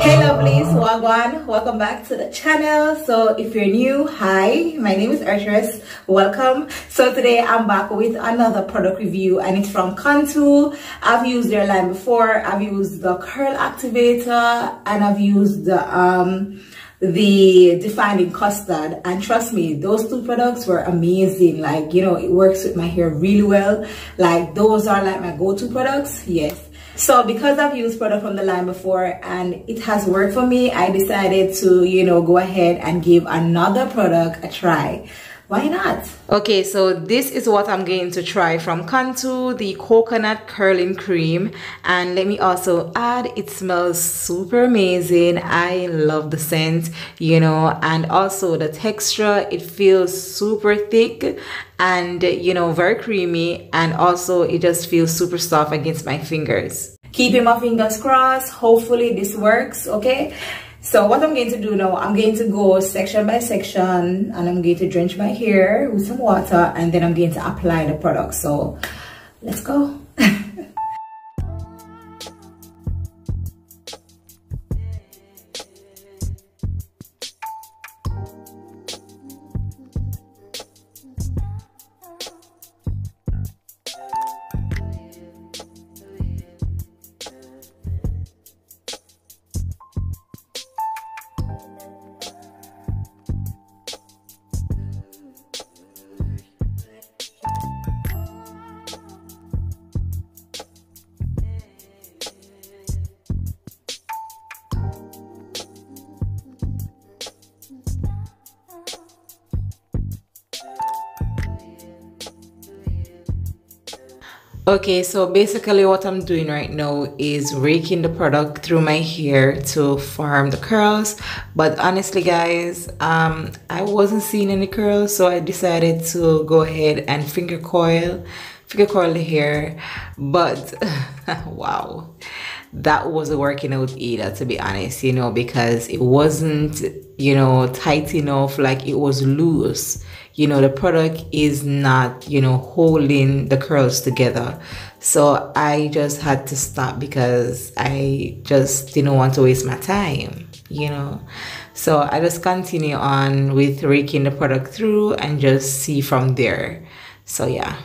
Hey lovelies, Wagwan, welcome back to the channel. So if you're new, hi, my name is Earthtress, welcome. So today I'm back with another product review and it's from Cantu. I've used their line before, I've used the curl activator and I've used the um the defining custard. And trust me those two products were amazing. Like you know it works with my hair really well. Like those are like my go-to products. Yes so because I've used product from the line before and it has worked for me I decided to you know go ahead and give another product a try why not? Okay so this is what i'm going to try from Cantu the coconut curling cream. And let me also add it smells super amazing. I love the scent you know and also the texture it feels super thick and you know very creamy. And also it just feels super soft against my fingers. Keeping my fingers crossed hopefully this works okay so what I'm going to do now, I'm going to go section by section and I'm going to drench my hair with some water and then I'm going to apply the product. So let's go. Okay so basically what i'm doing right now is raking the product through my hair to form the curls. But honestly guys um i wasn't seeing any curls so i decided to go ahead and finger coil finger coil the hair. But wow that wasn't working out either to be honest you know because it wasn't you know tight enough like it was loose you know the product is not you know holding the curls together. So i just had to stop because i just didn't want to waste my time you know. So i just continue on with raking the product through and just see from there. So yeah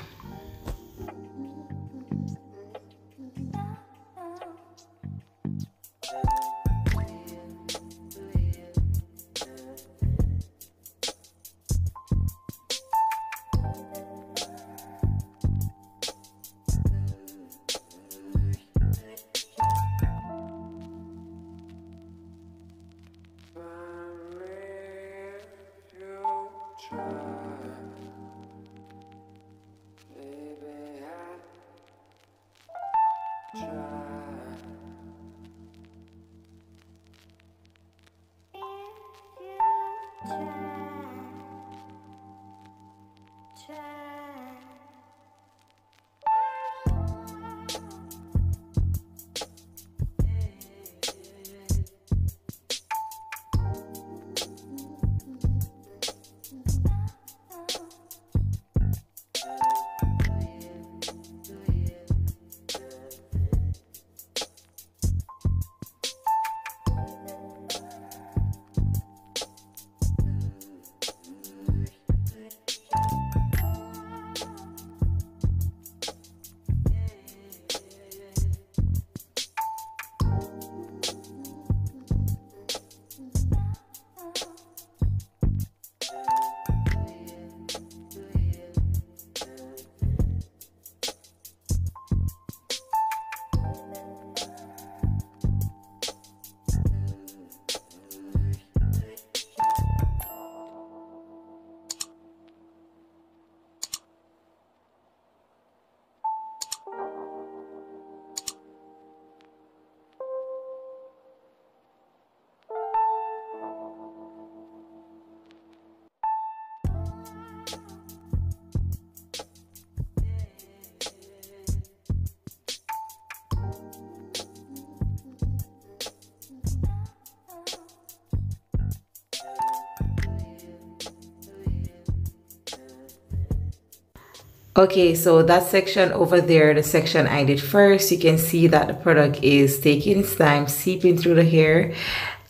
Okay, so that section over there, the section I did first, you can see that the product is taking its time seeping through the hair.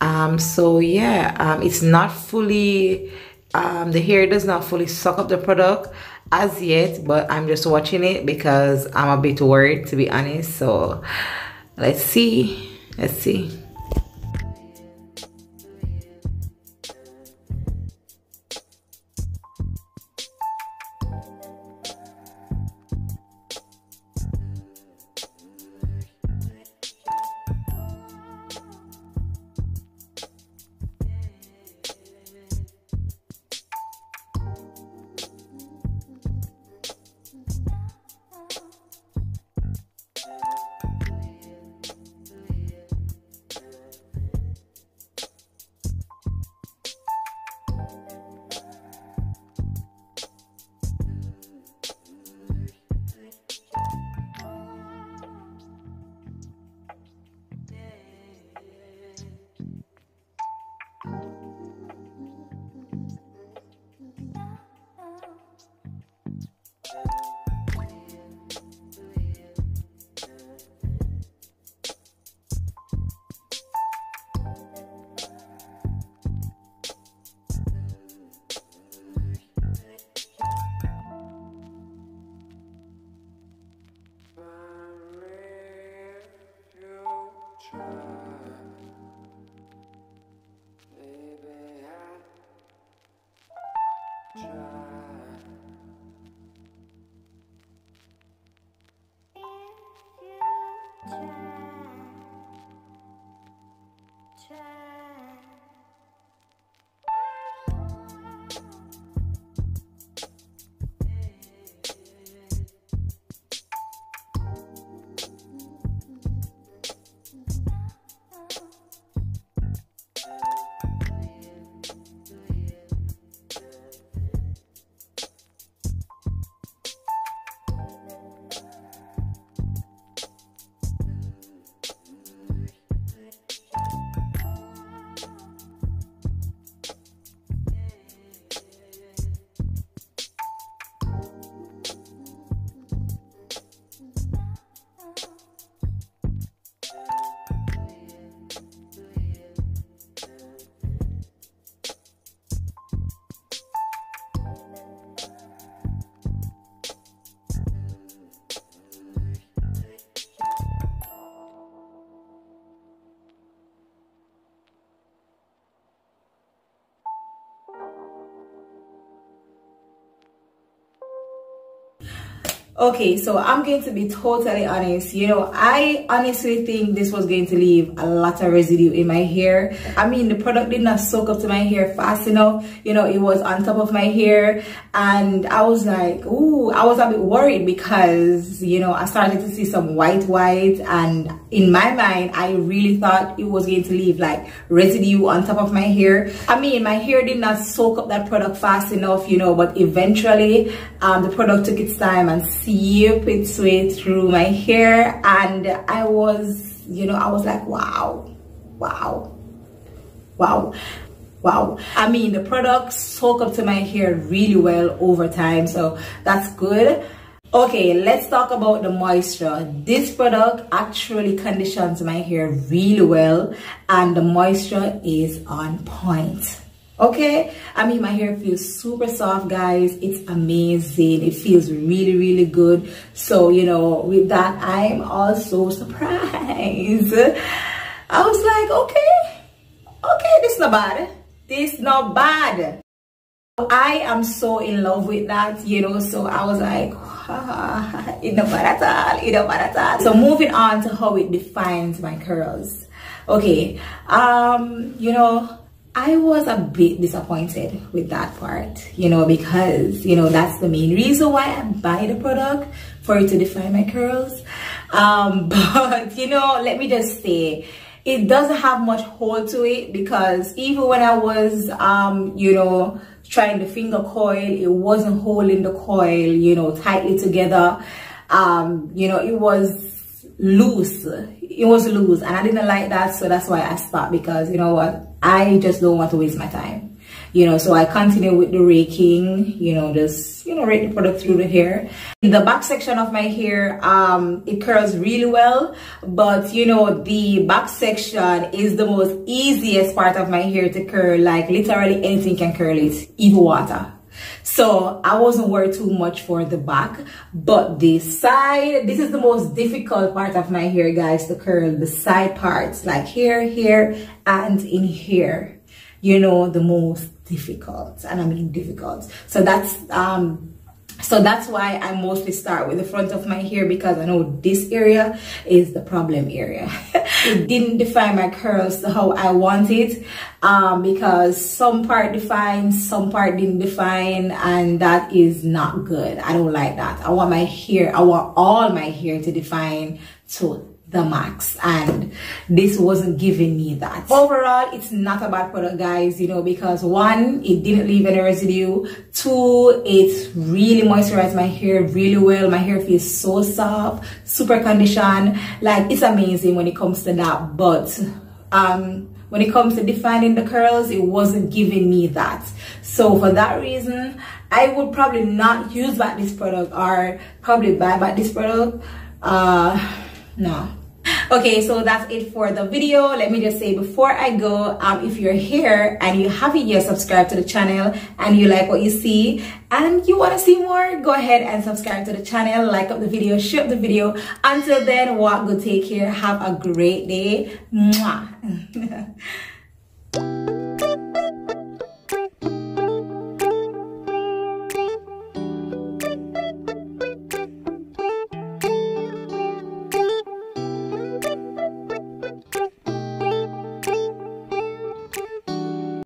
Um, so yeah, um, it's not fully, um, the hair does not fully suck up the product as yet, but I'm just watching it because I'm a bit worried to be honest. So let's see, let's see. Okay so i'm going to be totally honest. You know i honestly think this was going to leave a lot of residue in my hair. I mean the product did not soak up to my hair fast enough. You know it was on top of my hair. And i was like ooh i was a bit worried because you know i started to see some white white. And in my mind i really thought it was going to leave like residue on top of my hair. I mean my hair did not soak up that product fast enough you know but eventually um, the product took its time and seep its way through my hair and I was you know I was like wow wow wow wow. I mean the product soak up to my hair really well over time so that's good. Okay let's talk about the moisture. This product actually conditions my hair really well and the moisture is on point okay? I mean my hair feels super soft guys. It's amazing. It feels really really good. So you know with that i'm also surprised. I was like okay. Okay this not bad. This not bad. I am so in love with that you know? So i was like ah, not bad at all it not bad at all so moving on to how it defines my curls. Okay um you know I was a bit disappointed with that part, you know, because, you know, that's the main reason why I buy the product for it to define my curls. Um, but, you know, let me just say, it doesn't have much hold to it because even when I was, um, you know, trying the finger coil, it wasn't holding the coil, you know, tightly together. Um, you know, it was loose. It was loose and I didn't like that. So that's why I stopped because, you know what, I just don't want to waste my time. you know so i continue with the raking you know just you know rake the product through the hair in the back section of my hair um it curls really well but you know the back section is the most easiest part of my hair to curl like literally anything can curl it even water so I wasn't worried too much for the back, but the side, this is the most difficult part of my hair, guys, to curl the side parts, like here, here, and in here, you know, the most difficult, and I mean difficult. So that's, um, so that's why I mostly start with the front of my hair because I know this area is the problem area. it didn't define my curls how I want it um, because some part defines, some part didn't define and that is not good. I don't like that. I want my hair, I want all my hair to define to the max and this wasn't giving me that. Overall it's not a bad product guys you know because one it didn't leave any residue. Two it really moisturized my hair really well. My hair feels so soft super conditioned. Like it's amazing when it comes to that. But um when it comes to defining the curls it wasn't giving me that. So for that reason i would probably not use back this product or probably buy back this product. Uh no. Okay so that's it for the video. Let me just say before i go um, if you're here and you haven't yet subscribed to the channel and you like what you see and you want to see more go ahead and subscribe to the channel like up the video share the video. Until then walk good take care. Have a great day. Mwah.